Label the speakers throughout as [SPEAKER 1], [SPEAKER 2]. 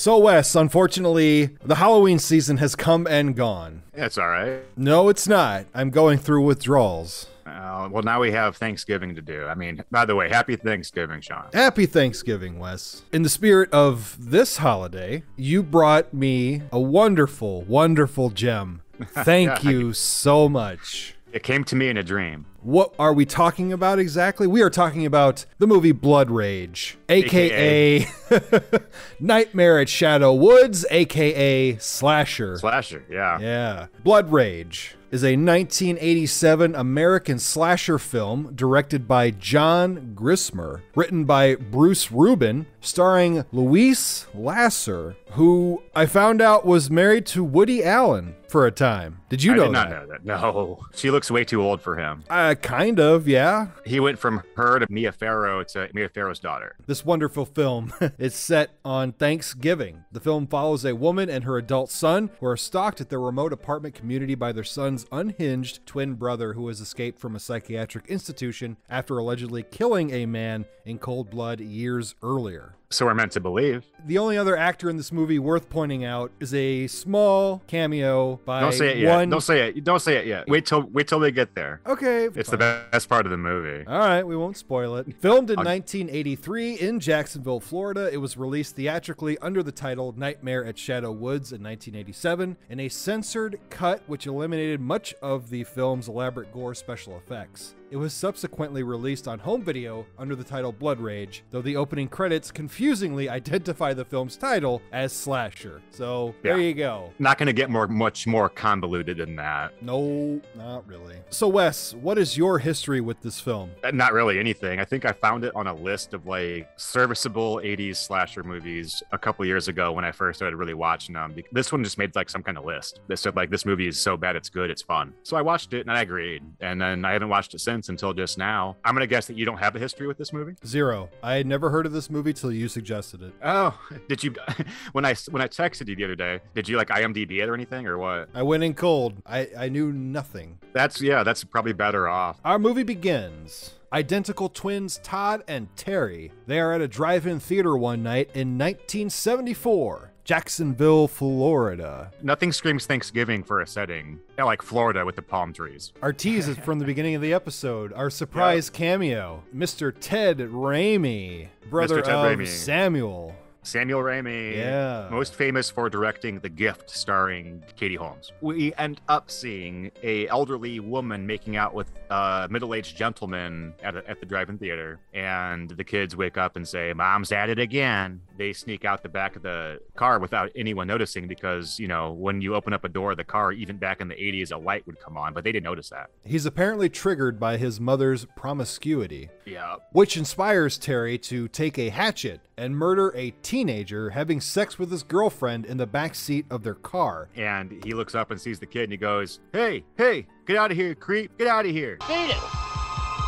[SPEAKER 1] So, Wes, unfortunately, the Halloween season has come and gone.
[SPEAKER 2] It's all right.
[SPEAKER 1] No, it's not. I'm going through withdrawals.
[SPEAKER 2] Uh, well, now we have Thanksgiving to do. I mean, by the way, happy Thanksgiving, Sean.
[SPEAKER 1] Happy Thanksgiving, Wes. In the spirit of this holiday, you brought me a wonderful, wonderful gem. Thank you so much.
[SPEAKER 2] It came to me in a dream.
[SPEAKER 1] What are we talking about exactly? We are talking about the movie Blood Rage, aka, Nightmare at Shadow Woods, aka Slasher.
[SPEAKER 2] Slasher, yeah.
[SPEAKER 1] Yeah. Blood Rage is a 1987 American slasher film directed by John Grissmer, written by Bruce Rubin, starring Louise Lasser, who I found out was married to Woody Allen for a time. Did you know I
[SPEAKER 2] did not
[SPEAKER 1] that?
[SPEAKER 2] know that. No, she looks way too old for him.
[SPEAKER 1] Uh, kind of, yeah.
[SPEAKER 2] He went from her to Mia Farrow to Mia Farrow's daughter.
[SPEAKER 1] This wonderful film is set on Thanksgiving. The film follows a woman and her adult son who are stalked at their remote apartment community by their son's unhinged twin brother who has escaped from a psychiatric institution after allegedly killing a man in cold blood years earlier.
[SPEAKER 2] So we're meant to believe.
[SPEAKER 1] The only other actor in this movie worth pointing out is a small cameo by
[SPEAKER 2] Don't say it yet.
[SPEAKER 1] one.
[SPEAKER 2] Don't say it. Don't say it yet. Wait till wait till they get there.
[SPEAKER 1] okay,
[SPEAKER 2] It's
[SPEAKER 1] fine.
[SPEAKER 2] the best part of the movie.
[SPEAKER 1] All right, we won't spoil it. Filmed in
[SPEAKER 2] I'll-
[SPEAKER 1] 1983 in Jacksonville, Florida, it was released theatrically under the title Nightmare at Shadow Woods in 1987 in a censored cut which eliminated much of the film's elaborate gore special effects. It was subsequently released on home video under the title Blood Rage, though the opening credits confusingly identify the film's title as Slasher. So there
[SPEAKER 2] Yeah.
[SPEAKER 1] you go.
[SPEAKER 2] Not going to get more much more convoluted than that.
[SPEAKER 1] No, not really. So, Wes, what is your history with this film?
[SPEAKER 2] Uh, Not really anything. I think I found it on a list of like serviceable 80s slasher movies a couple years ago when I first started really watching them. This one just made like some kind of list that said like this movie is so bad it's good, it's fun. So I watched it and I agreed. And then I haven't watched it since until just now. I'm gonna guess that you don't have a history with this movie.
[SPEAKER 1] Zero. I had never heard of this movie till you suggested it.
[SPEAKER 2] Oh, did you? when I when I texted you the other day, did you like IMDb it or anything or what?
[SPEAKER 1] I went in cold. I, I knew nothing.
[SPEAKER 2] That's yeah, that's probably better off.
[SPEAKER 1] Our movie begins. Identical twins Todd and Terry. They are at a drive in theater one night in 1974, Jacksonville, Florida.
[SPEAKER 2] Nothing screams Thanksgiving for a setting yeah, like Florida with the palm trees.
[SPEAKER 1] Our tease is from the beginning of the episode. Our surprise cameo Mr. Ted Raimi, brother
[SPEAKER 2] Ted
[SPEAKER 1] of
[SPEAKER 2] Raimi.
[SPEAKER 1] Samuel.
[SPEAKER 2] Samuel Raimi,
[SPEAKER 1] Yeah.
[SPEAKER 2] most famous for directing The Gift, starring Katie Holmes. We end up seeing a elderly woman making out with a middle-aged gentleman at, a, at the drive-in theater, and the kids wake up and say, "Mom's at it again." They sneak out the back of the car without anyone noticing because you know when you open up a door of the car, even back in the '80s, a light would come on, but they didn't notice that.
[SPEAKER 1] He's apparently triggered by his mother's promiscuity.
[SPEAKER 2] Yeah,
[SPEAKER 1] which inspires Terry to take a hatchet and murder a teenager having sex with his girlfriend in the back seat of their car.
[SPEAKER 2] and he looks up and sees the kid and he goes, Hey, hey, get out of here, creep, get out of here.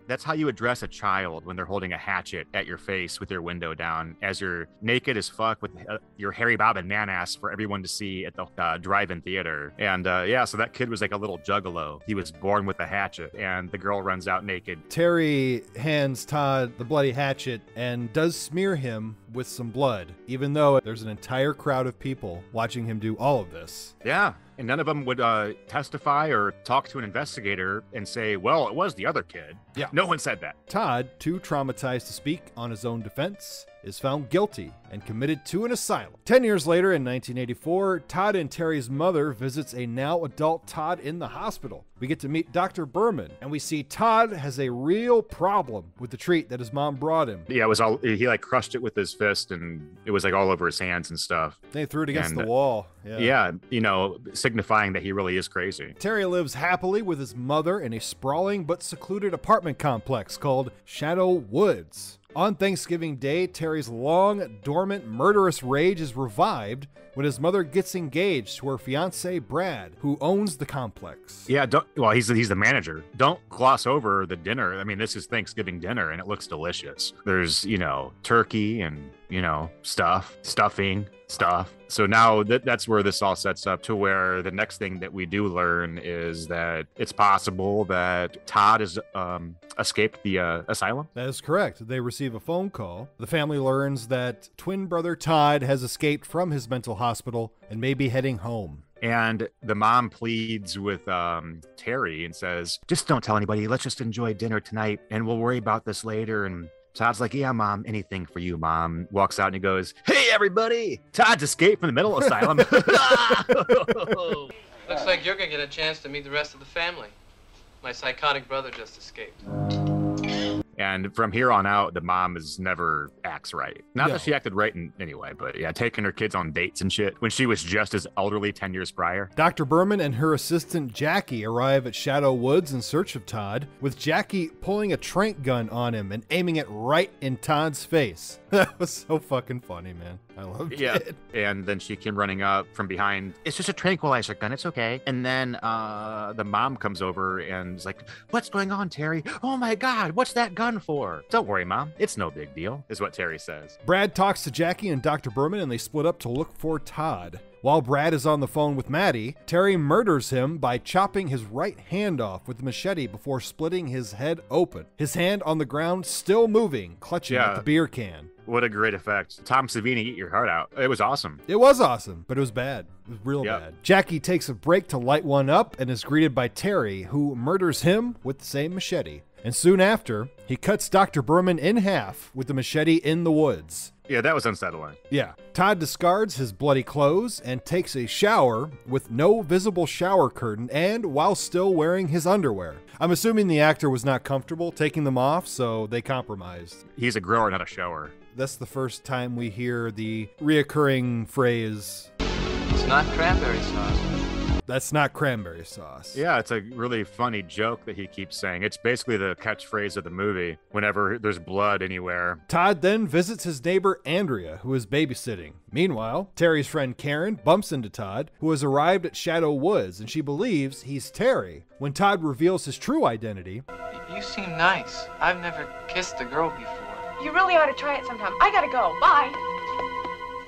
[SPEAKER 2] That's how you address a child when they're holding a hatchet at your face with your window down as you're naked as fuck with uh, your Harry Bob and man ass for everyone to see at the uh, drive in theater. And uh, yeah, so that kid was like a little juggalo. He was born with a hatchet, and the girl runs out naked.
[SPEAKER 1] Terry hands Todd the bloody hatchet and does smear him with some blood, even though there's an entire crowd of people watching him do all of this.
[SPEAKER 2] Yeah. And none of them would uh, testify or talk to an investigator and say, well, it was the other kid.
[SPEAKER 1] Yeah.
[SPEAKER 2] No one said that.
[SPEAKER 1] Todd, too traumatized to speak on his own defense, is found guilty and committed to an asylum. Ten years later, in 1984, Todd and Terry's mother visits a now adult Todd in the hospital. We get to meet Dr. Berman, and we see Todd has a real problem with the treat that his mom brought him.
[SPEAKER 2] Yeah, it was all, he like crushed it with his fist and it was like all over his hands and stuff.
[SPEAKER 1] They threw it against
[SPEAKER 2] And,
[SPEAKER 1] the wall. Yeah.
[SPEAKER 2] Yeah, you know, signifying that he really is crazy.
[SPEAKER 1] Terry lives happily with his mother in a sprawling but secluded apartment complex called Shadow Woods. On Thanksgiving Day, Terry's long, dormant, murderous rage is revived when his mother gets engaged to her fiance Brad, who owns the complex.
[SPEAKER 2] Yeah, don't, well, he's he's the manager. Don't gloss over the dinner. I mean, this is Thanksgiving dinner, and it looks delicious. There's you know turkey and you know stuff, stuffing, stuff. So now that that's where this all sets up to where the next thing that we do learn is that it's possible that Todd has um, escaped the uh, asylum.
[SPEAKER 1] That is correct. They receive a phone call. The family learns that twin brother Todd has escaped from his mental hospital and may be heading home.
[SPEAKER 2] And the mom pleads with um, Terry and says, "Just don't tell anybody. Let's just enjoy dinner tonight, and we'll worry about this later." And Todd's like, "Yeah, mom, anything for you, mom." Walks out and he goes, "Hey, everybody! Todd's escaped from the mental asylum."
[SPEAKER 3] Looks like you're gonna get a chance to meet the rest of the family. My psychotic brother just escaped.
[SPEAKER 2] And from here on out, the mom is never acts right. Not
[SPEAKER 1] No.
[SPEAKER 2] that she acted right in anyway, but yeah, taking her kids on dates and shit when she was just as elderly ten years prior.
[SPEAKER 1] Dr. Berman and her assistant Jackie arrive at Shadow Woods in search of Todd, with Jackie pulling a trank gun on him and aiming it right in Todd's face. That was so fucking funny, man. I loved
[SPEAKER 2] Yeah.
[SPEAKER 1] it.
[SPEAKER 2] And then she came running up from behind. It's just a tranquilizer gun. It's okay. And then uh, the mom comes over and is like, What's going on, Terry? Oh my God, what's that gun for? Don't worry, mom. It's no big deal, is what Terry says.
[SPEAKER 1] Brad talks to Jackie and Dr. Berman and they split up to look for Todd. While Brad is on the phone with Maddie, Terry murders him by chopping his right hand off with a machete before splitting his head open. His hand on the ground, still moving, clutching at the beer can.
[SPEAKER 2] What a great effect. Tom Savini, eat your heart out. It was awesome.
[SPEAKER 1] It was awesome, but it was bad. Real
[SPEAKER 2] Yep.
[SPEAKER 1] bad. Jackie takes a break to light one up and is greeted by Terry, who murders him with the same machete. And soon after, he cuts Dr. Berman in half with the machete in the woods.
[SPEAKER 2] Yeah, that was unsettling.
[SPEAKER 1] Yeah. Todd discards his bloody clothes and takes a shower with no visible shower curtain and while still wearing his underwear. I'm assuming the actor was not comfortable taking them off, so they compromised.
[SPEAKER 2] He's a grower, not a shower.
[SPEAKER 1] That's the first time we hear the reoccurring phrase,
[SPEAKER 3] not cranberry sauce.
[SPEAKER 1] that's not cranberry sauce.
[SPEAKER 2] Yeah, it's a really funny joke that he keeps saying. It's basically the catchphrase of the movie whenever there's blood anywhere.
[SPEAKER 1] Todd then visits his neighbor Andrea, who is babysitting. Meanwhile, Terry's friend Karen bumps into Todd, who has arrived at Shadow Woods, and she believes he's Terry. When Todd reveals his true identity,
[SPEAKER 3] You seem nice. I've never kissed a girl before.
[SPEAKER 4] You really ought to try it sometime. I gotta go. Bye.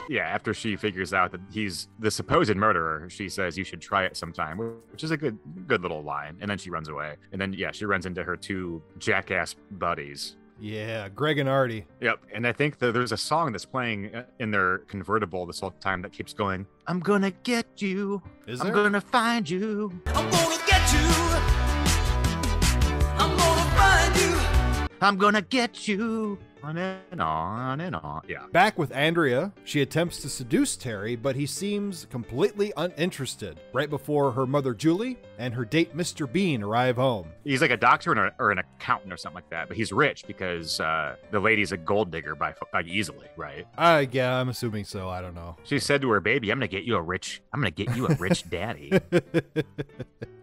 [SPEAKER 2] Yeah, after she figures out that he's the supposed murderer, she says you should try it sometime, which is a good good little line. And then she runs away. And then yeah, she runs into her two jackass buddies.
[SPEAKER 1] yeah, Greg and Artie.
[SPEAKER 2] Yep. And I think that there's a song that's playing uh, in their convertible this whole time that keeps going, I'm gonna get you.
[SPEAKER 1] Is
[SPEAKER 2] I'm
[SPEAKER 1] there?
[SPEAKER 2] gonna find you.
[SPEAKER 5] I'm gonna get you. I'm gonna find you.
[SPEAKER 2] I'm gonna get you. On and on and on. Yeah.
[SPEAKER 1] Back with Andrea, she attempts to seduce Terry, but he seems completely uninterested right before her mother Julie and her date Mr. Bean arrive home.
[SPEAKER 2] He's like a doctor or, an accountant or something like that, but he's rich because uh, the lady's a gold digger by, by easily, right?
[SPEAKER 1] Uh, yeah, I'm assuming so. I don't know.
[SPEAKER 2] She said to her baby, "I'm gonna get you a rich. I'm gonna get you a rich daddy."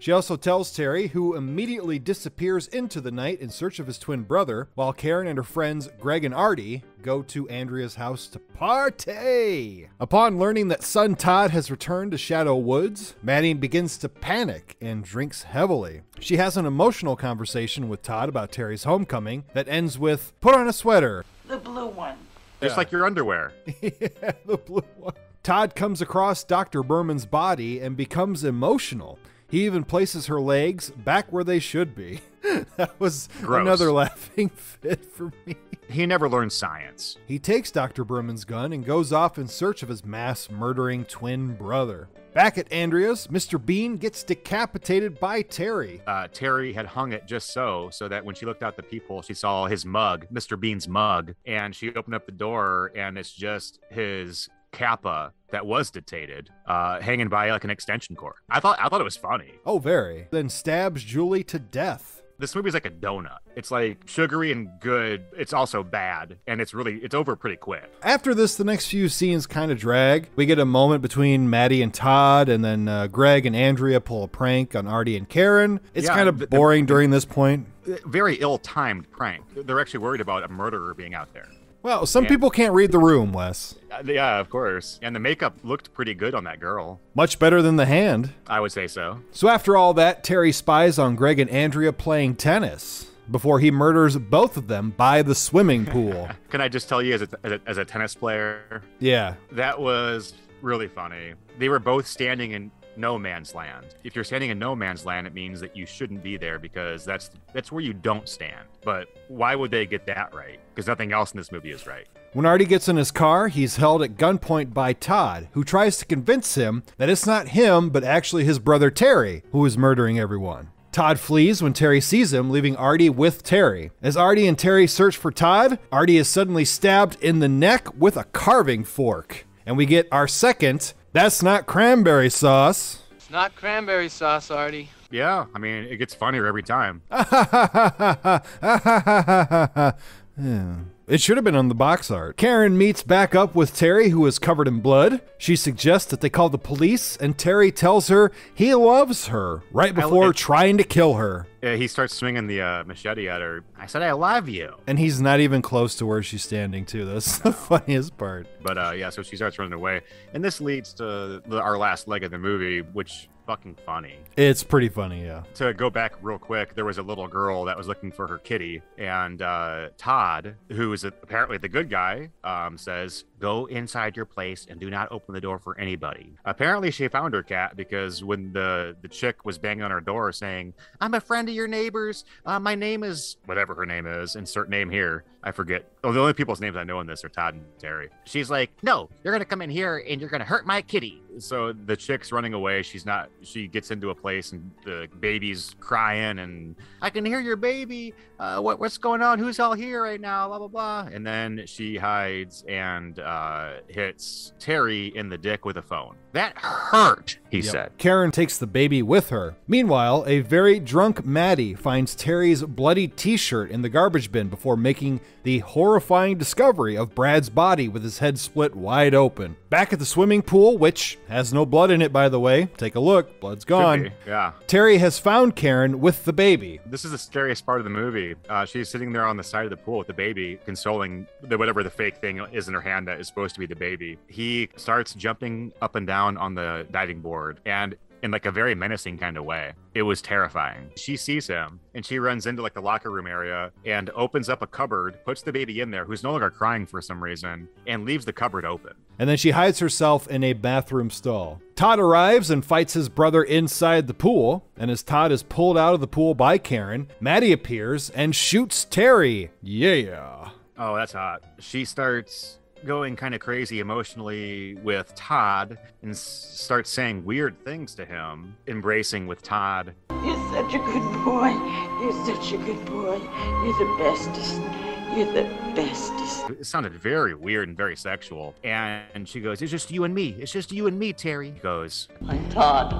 [SPEAKER 1] She also tells Terry, who immediately disappears into the night in search of his twin brother, while Karen and her friends Greg and Artie go to Andrea's house to party. Upon learning that son Todd has returned to Shadow Woods, Maddie begins to panic and drinks heavily. She has an emotional conversation with Todd about Terry's homecoming that ends with, Put on a sweater.
[SPEAKER 6] The blue one.
[SPEAKER 2] Just like your underwear.
[SPEAKER 1] yeah, the blue one. Todd comes across Dr. Berman's body and becomes emotional. He even places her legs back where they should be. that was
[SPEAKER 2] Gross.
[SPEAKER 1] another laughing fit for me.
[SPEAKER 2] He never learned science.
[SPEAKER 1] He takes Dr. Berman's gun and goes off in search of his mass murdering twin brother. Back at Andrea's, Mr. Bean gets decapitated by Terry.
[SPEAKER 2] Uh, Terry had hung it just so, so that when she looked out the people, she saw his mug, Mr. Bean's mug, and she opened up the door, and it's just his kappa that was dictated, uh, hanging by like an extension cord. I thought I thought it was funny.
[SPEAKER 1] Oh, very. Then stabs Julie to death.
[SPEAKER 2] This movie's like a donut. It's like sugary and good. It's also bad, and it's really it's over pretty quick.
[SPEAKER 1] After this, the next few scenes kind of drag. We get a moment between Maddie and Todd, and then uh, Greg and Andrea pull a prank on Artie and Karen. It's
[SPEAKER 2] Yeah,
[SPEAKER 1] kind of
[SPEAKER 2] the- the-
[SPEAKER 1] boring during this point.
[SPEAKER 2] Very ill-timed prank. They're actually worried about a murderer being out there.
[SPEAKER 1] Well, some
[SPEAKER 2] Yeah.
[SPEAKER 1] people can't read the room, Wes.
[SPEAKER 2] Uh, yeah, of course. And the makeup looked pretty good on that girl.
[SPEAKER 1] Much better than the hand.
[SPEAKER 2] I would say so.
[SPEAKER 1] So after all that, Terry spies on Greg and Andrea playing tennis before he murders both of them by the swimming pool.
[SPEAKER 2] Can I just tell you, as a, as a, as a tennis player,
[SPEAKER 1] yeah.
[SPEAKER 2] that was really funny. They were both standing in no man's land. If you're standing in no man's land, it means that you shouldn't be there because that's that's where you don't stand. But why would they get that right? Because nothing else in this movie is right.
[SPEAKER 1] When Artie gets in his car, he's held at gunpoint by Todd, who tries to convince him that it's not him, but actually his brother Terry, who is murdering everyone. Todd flees when Terry sees him, leaving Artie with Terry. As Artie and Terry search for Todd, Artie is suddenly stabbed in the neck with a carving fork. And we get our second, that's not cranberry sauce.
[SPEAKER 3] It's not cranberry sauce, Artie.
[SPEAKER 2] Yeah, I mean, it gets funnier every time.
[SPEAKER 1] Yeah. It should have been on the box art. Karen meets back up with Terry, who is covered in blood. She suggests that they call the police, and Terry tells her he loves her right before
[SPEAKER 2] it-
[SPEAKER 1] trying to kill her.
[SPEAKER 2] Yeah, he starts swinging the uh, machete at her. I said, I love you.
[SPEAKER 1] And he's not even close to where she's standing, too. That's the funniest part.
[SPEAKER 2] But uh, yeah, so she starts running away. And this leads to the, our last leg of the movie, which fucking funny.
[SPEAKER 1] It's pretty funny, yeah.
[SPEAKER 2] To go back real quick, there was a little girl that was looking for her kitty, and uh, Todd, who is apparently the good guy, um, says, "Go inside your place and do not open the door for anybody." Apparently, she found her cat because when the the chick was banging on her door saying, "I'm a friend of your neighbors. Uh, my name is whatever her name is. Insert name here. I forget. Oh, the only people's names I know in this are Todd and Terry." She's like, "No, you're gonna come in here and you're gonna hurt my kitty." So the chick's running away. She's not. She gets into a place and the baby's crying, and I can hear your baby. Uh, what what's going on? Who's all here right now? Blah blah blah. And then she hides and uh, hits Terry in the dick with a phone. That hurt. He
[SPEAKER 1] Yep.
[SPEAKER 2] said.
[SPEAKER 1] Karen takes the baby with her. Meanwhile, a very drunk Maddie finds Terry's bloody t shirt in the garbage bin before making the horrifying discovery of Brad's body with his head split wide open. Back at the swimming pool, which has no blood in it, by the way, take a look, blood's gone.
[SPEAKER 2] Yeah.
[SPEAKER 1] Terry has found Karen with the baby.
[SPEAKER 2] This is the scariest part of the movie. Uh, she's sitting there on the side of the pool with the baby, consoling the whatever the fake thing is in her hand that is supposed to be the baby. He starts jumping up and down on the diving board, and in like a very menacing kind of way. It was terrifying. She sees him and she runs into like the locker room area and opens up a cupboard, puts the baby in there, who's no longer crying for some reason, and leaves the cupboard open.
[SPEAKER 1] And then she hides herself in a bathroom stall. Todd arrives and fights his brother inside the pool. And as Todd is pulled out of the pool by Karen, Maddie appears and shoots Terry. Yeah.
[SPEAKER 2] Oh, that's hot. She starts going kind of crazy emotionally with Todd and s- starts saying weird things to him, embracing with Todd.
[SPEAKER 6] You're such a good boy. You're such a good boy. You're the bestest. You're the bestest.
[SPEAKER 2] It sounded very weird and very sexual. And she goes, It's just you and me. It's just you and me, Terry. He goes,
[SPEAKER 6] I'm Todd.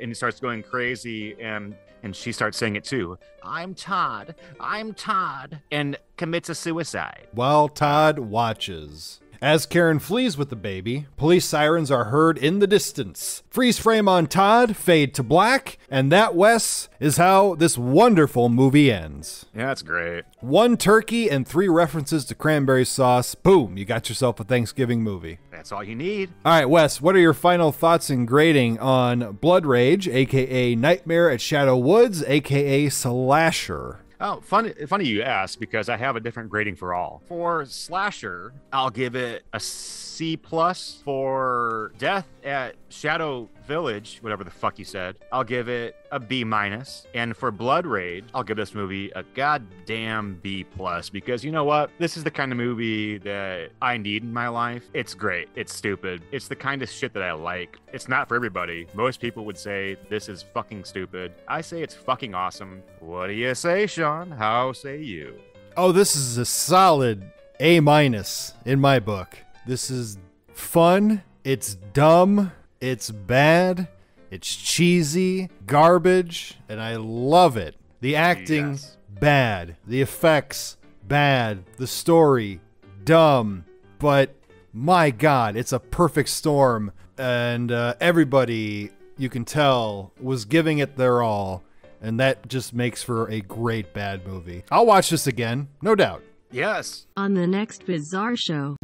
[SPEAKER 2] and he starts going crazy and and she starts saying it too. I'm Todd. I'm Todd. And commits a suicide.
[SPEAKER 1] While Todd watches. As Karen flees with the baby, police sirens are heard in the distance. Freeze frame on Todd, fade to black, and that, Wes, is how this wonderful movie ends.
[SPEAKER 2] Yeah, that's great.
[SPEAKER 1] One turkey and three references to cranberry sauce. Boom, you got yourself a Thanksgiving movie.
[SPEAKER 2] That's all you need.
[SPEAKER 1] All right, Wes, what are your final thoughts and grading on Blood Rage, aka Nightmare at Shadow Woods, aka Slasher?
[SPEAKER 2] Oh, funny, funny you ask because I have a different grading for all. For slasher, I'll give it a C plus. For death at Shadow Village, whatever the fuck you said, I'll give it a B minus. And for Blood Rage, I'll give this movie a goddamn B plus because you know what? This is the kind of movie that I need in my life. It's great. It's stupid. It's the kind of shit that I like. It's not for everybody. Most people would say this is fucking stupid. I say it's fucking awesome. What do you say, Sean? How say you?
[SPEAKER 1] Oh, this is a solid A minus in my book. This is fun, it's dumb, it's bad, it's cheesy, garbage, and I love it. The acting,
[SPEAKER 2] Yes.
[SPEAKER 1] bad. The effects, bad. The story, dumb. But my God, it's a perfect storm. And uh, everybody, you can tell, was giving it their all. And that just makes for a great bad movie. I'll watch this again, no doubt.
[SPEAKER 2] Yes.
[SPEAKER 7] On the next Bizarre Show.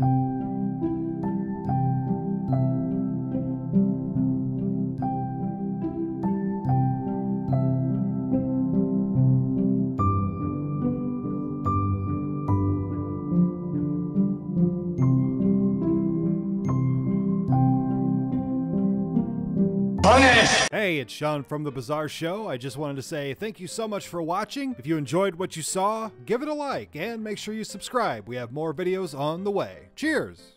[SPEAKER 1] Hey, it's Sean from The Bizarre Show. I just wanted to say thank you so much for watching. If you enjoyed what you saw, give it a like and make sure you subscribe. We have more videos on the way. Cheers!